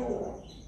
Oh.